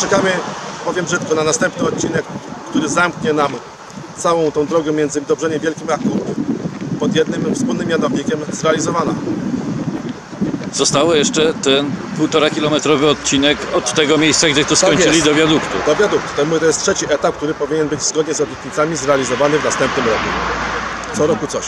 Czekamy, powiem brzydko, na następny odcinek, który zamknie nam całą tą drogę między Dobrzeniem Wielkim a Kup pod jednym wspólnym mianownikiem zrealizowana. Zostało jeszcze ten półtora kilometrowy odcinek od tego miejsca, gdzie to tak skończyli do wiaduktu. Do wiaduktu. To To jest trzeci etap, który powinien być zgodnie z obietnicami zrealizowany w następnym roku. Co roku coś.